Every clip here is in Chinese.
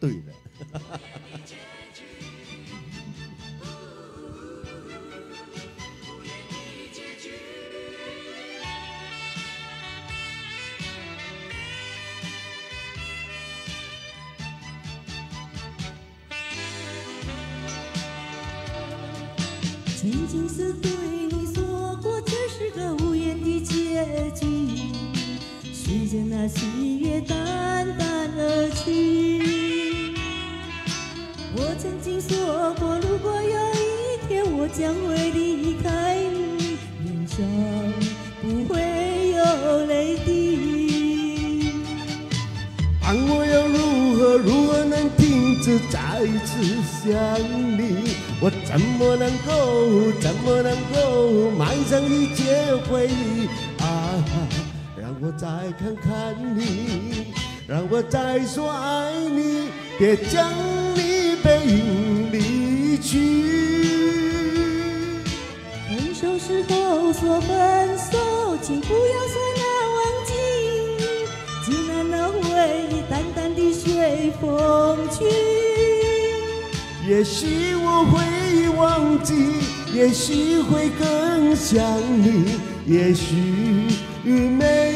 对了。曾经是对你说过，这是个无言的结局。随着那喜悦淡淡而去，曾经说过，如果有一天我将会离开你，脸上不会有泪滴。但我要如何如何能停止再次想你？我怎么能够怎么能够埋上一切回忆啊？让我再看看你，让我再说爱你，别将都说分手，请不要说难忘记，只让那回忆淡淡的随风去。也许我会忘记，也许会更想你，也许没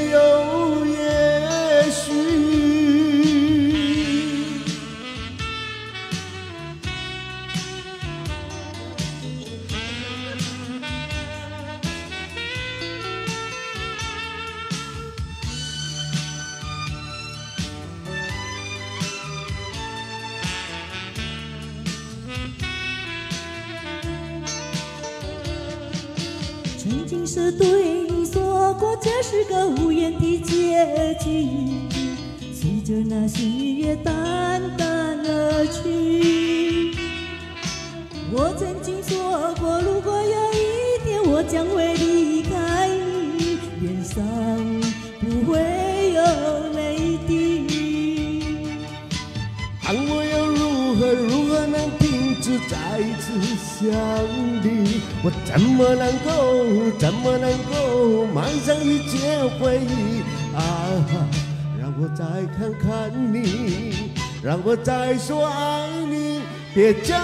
是对你说过，这是个无言的结局。随着那岁月淡淡而去，我曾经说过，如果有一天我将会离开你，远走再次想你？我怎么能够怎么能够埋上一切回忆啊？让我再看看你，让我再说爱你，别将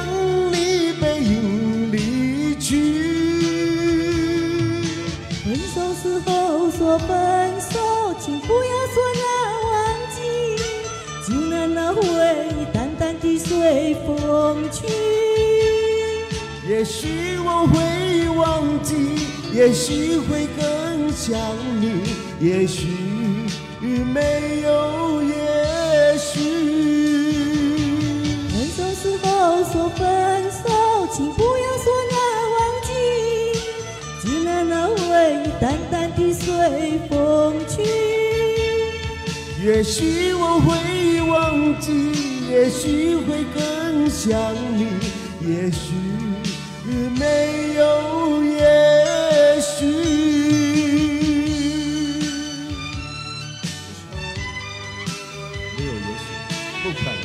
你背影离去。分手时候说分手，请不要说那忘记，只让那回忆淡淡的随风去。也许我会忘记，也许会更想你，也许没有也许。分手时候说分手，请不要说难忘记，只让那回忆淡淡的随风去。也许我会忘记，也许会更想你，也许没有也许。没有也许，不可能。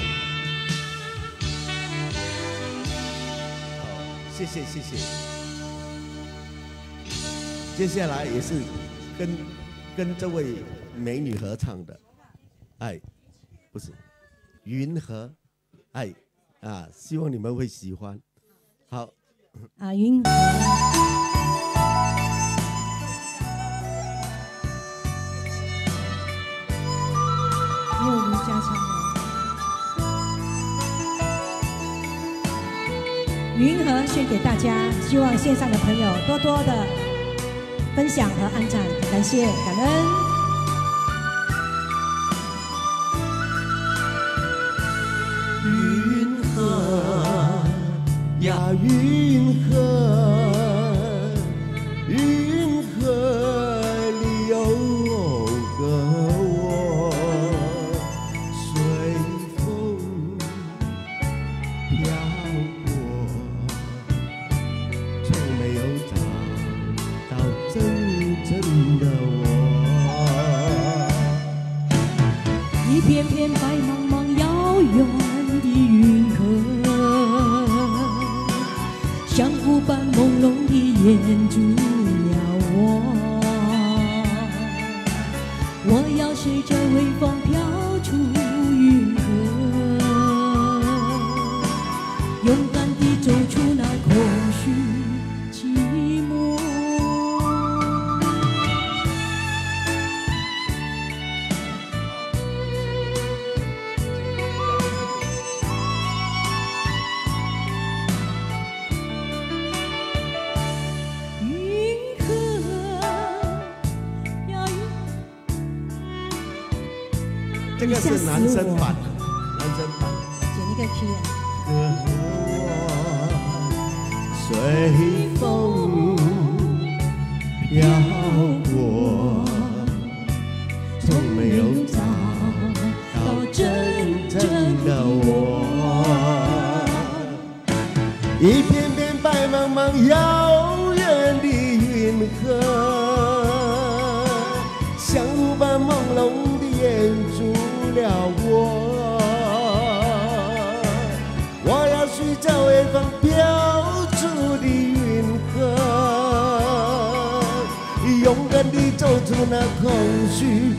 好，谢谢谢谢。接下来也是跟跟这位美女合唱的，哎，不是云和，哎啊，希望你们会喜欢。好，啊，云和。也有卢家昌哦。云和献给大家，希望线上的朋友多多的分享和按赞，感谢感恩。云河呀云片片白茫茫遥远的云河，像雾般朦胧的掩住了我。我要随着微风飘出云河，这个是男生版，男生版。剪一个 key 啊。随风飘过，从没有找到真正的我。一片片白茫茫遥远的云河，像雾般朦胧掩住了我。我要随着微风飘出的云河，勇敢地走出那空虚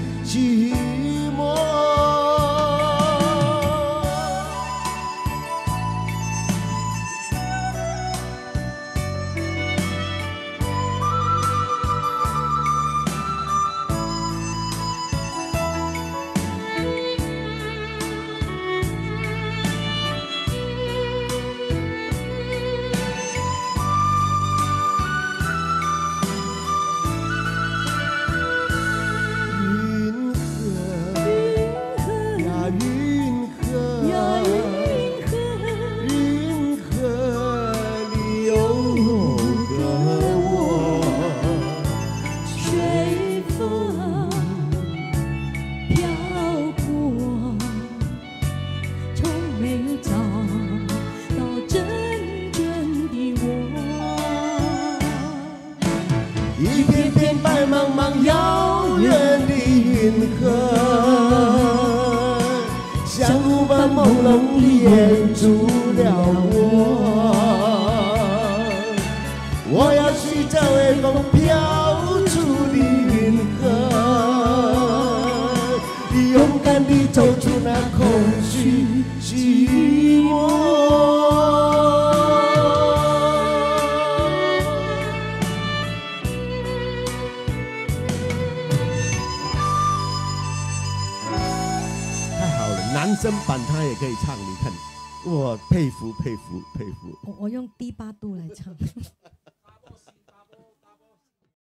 朦胧地掩住了我。我要去找那风飘出的云河，勇敢地走出那空虚寂男生版他也可以唱，你看，我佩服佩服佩服。我我用低八度来唱。